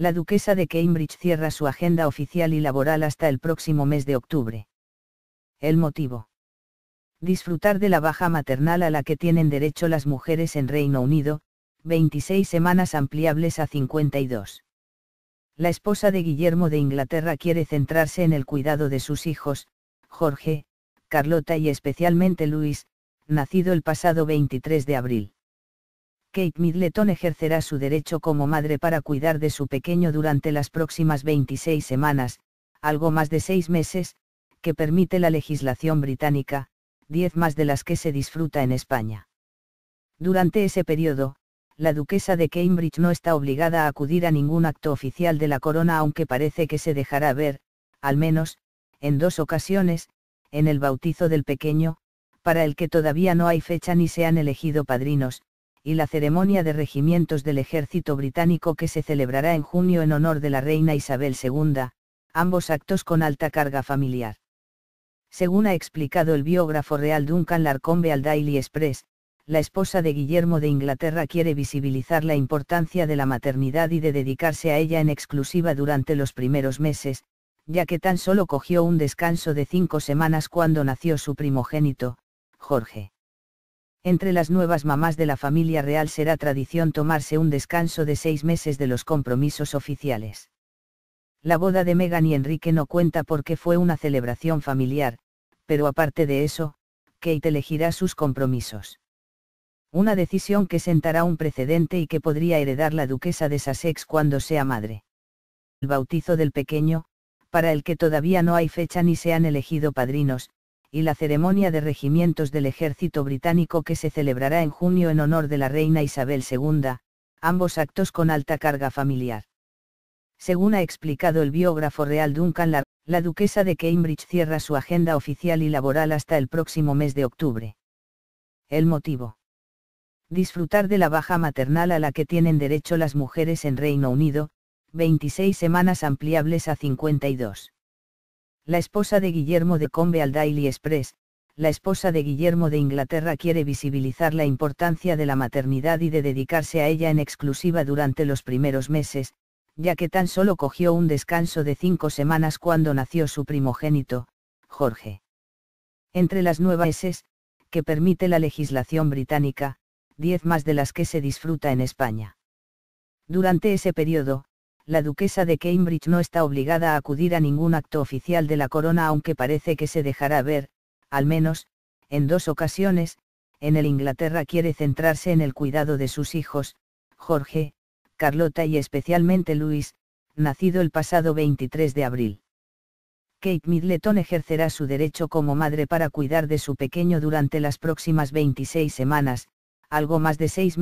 La duquesa de Cambridge cierra su agenda oficial y laboral hasta el próximo mes de octubre. El motivo. Disfrutar de la baja maternal a la que tienen derecho las mujeres en Reino Unido, 26 semanas ampliables a 52. La esposa de Guillermo de Inglaterra quiere centrarse en el cuidado de sus hijos, Jorge, Carlota y especialmente Luis, nacido el pasado 23 de abril. Kate Middleton ejercerá su derecho como madre para cuidar de su pequeño durante las próximas 26 semanas, algo más de seis meses, que permite la legislación británica, diez más de las que se disfruta en España. Durante ese periodo, la duquesa de Cambridge no está obligada a acudir a ningún acto oficial de la corona aunque parece que se dejará ver, al menos, en dos ocasiones, en el bautizo del pequeño, para el que todavía no hay fecha ni se han elegido padrinos, y la ceremonia de regimientos del ejército británico que se celebrará en junio en honor de la reina Isabel II, ambos actos con alta carga familiar. Según ha explicado el biógrafo real Duncan Larcombe al Daily Express, la esposa de Guillermo de Inglaterra quiere visibilizar la importancia de la maternidad y de dedicarse a ella en exclusiva durante los primeros meses, ya que tan solo cogió un descanso de cinco semanas cuando nació su primogénito, Jorge. Entre las nuevas mamás de la familia real será tradición tomarse un descanso de seis meses de los compromisos oficiales. La boda de Meghan y Enrique no cuenta porque fue una celebración familiar, pero aparte de eso, Kate elegirá sus compromisos. Una decisión que sentará un precedente y que podría heredar la duquesa de Sussex cuando sea madre. El bautizo del pequeño, para el que todavía no hay fecha ni se han elegido padrinos, y la ceremonia de regimientos del ejército británico que se celebrará en junio en honor de la reina Isabel II, ambos actos con alta carga familiar. Según ha explicado el biógrafo real Duncan la, la duquesa de Cambridge cierra su agenda oficial y laboral hasta el próximo mes de octubre. El motivo. Disfrutar de la baja maternal a la que tienen derecho las mujeres en Reino Unido, 26 semanas ampliables a 52. La esposa de Guillermo de Combe al Daily Express, la esposa de Guillermo de Inglaterra quiere visibilizar la importancia de la maternidad y de dedicarse a ella en exclusiva durante los primeros meses, ya que tan solo cogió un descanso de cinco semanas cuando nació su primogénito, Jorge. Entre las nuevas que permite la legislación británica, diez más de las que se disfruta en España. Durante ese periodo, la duquesa de Cambridge no está obligada a acudir a ningún acto oficial de la corona aunque parece que se dejará ver, al menos, en dos ocasiones, en el Inglaterra quiere centrarse en el cuidado de sus hijos, Jorge, Carlota y especialmente Luis, nacido el pasado 23 de abril. Kate Middleton ejercerá su derecho como madre para cuidar de su pequeño durante las próximas 26 semanas, algo más de seis